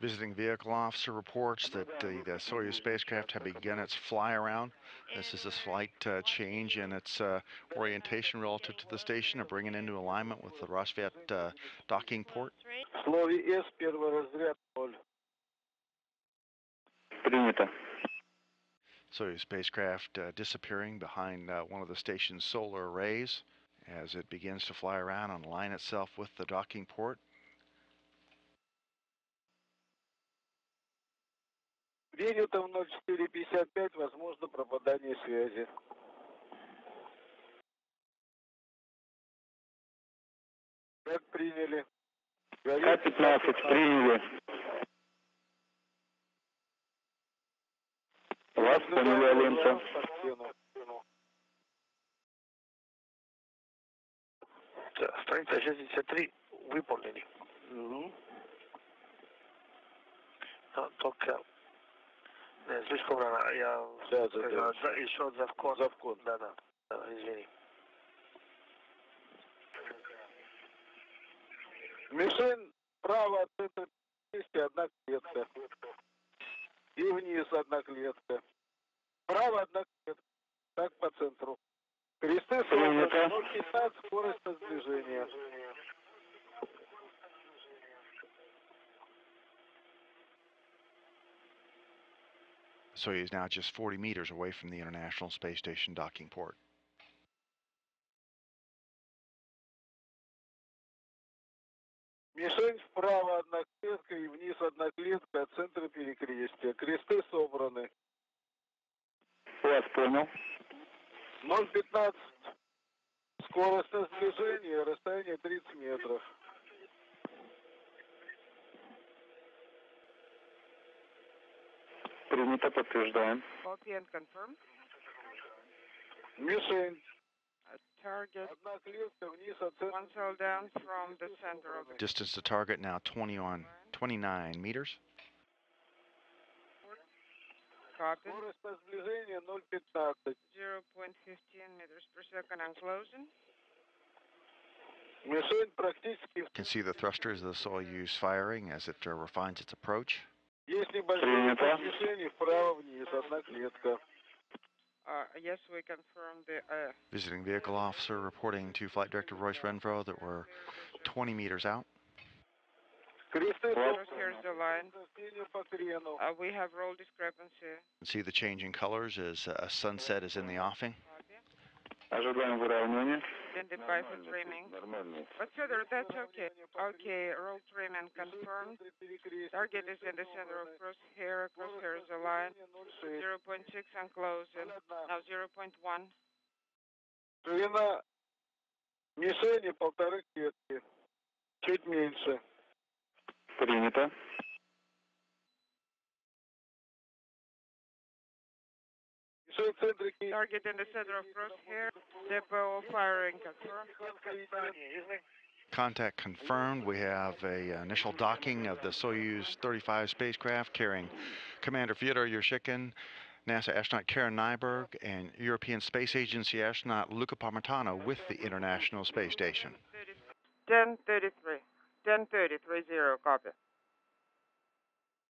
Visiting vehicle officer reports that the, the Soyuz spacecraft had begun its fly around. This is a slight uh, change in its uh, orientation relative to the station and bringing into alignment with the Rassvet uh, docking port. Soyuz spacecraft uh, disappearing behind uh, one of the station's solar arrays as it begins to fly around and align itself with the docking port. Венютов 0455, возможно пропадание связи. Как приняли? Горит К-15 приняли. Вас поняли, Аленка. Страница 63 выполнили. No, только не, слишком рано. Я Да, да, да. за- еще завкон. Завкон. Да, да, да, извини. Мишень справа от центра действия одна клетка. И вниз одна клетка. Справа одна клетка. Так по центру. Кресты Принято. 0,15 скорость на сближение. Soyuz now just 40 meters away from the International Space Station docking port. Мишень вправо одна клетка и вниз одна клетка от центра перекрестия. Кресты собраны. Вас понял. 0,15 скорость на сближение, расстояние 30 метров. Принято, подтверждаем. Copy and confirm. Мишень. Uh, target Одна клетка вниз от центра. one cell down from the center of the Distance to target now 21, 29 meters. copy. Скорость на сближение 0,15. 0.15 meters per second and closing. Мишень практически You can see the thrusters of the Soyuz firing as it uh, refines its approach. Есть небольшое движение вправо-вниз, одна клетка. Uh, yes, we confirm the... Uh, Visiting vehicle officer reporting to Flight Director Royce Renfrew that we're 20 meters out. Here's the line. Uh, we have roll discrepancy. See the change in colors as uh, sunset is in the offing. Ожидаем Identify for trimming. But further, that's okay. Okay, roll trimming confirmed. Target is in the center of crosshair. Crosshair is aligned. 0.6 and closing. Now 0.1. Ширина мишени полторы клетки. Чуть меньше. Принято. Target in the center of crosshair. Depot firing confirmed. Contact confirmed. We have a uh, initial docking of the Soyuz 35 spacecraft carrying Commander Fyodor Yurchikhin, NASA astronaut Karen Nyberg, and European Space Agency astronaut Luca Parmitano with the International Space Station. 1033. 1033, copy.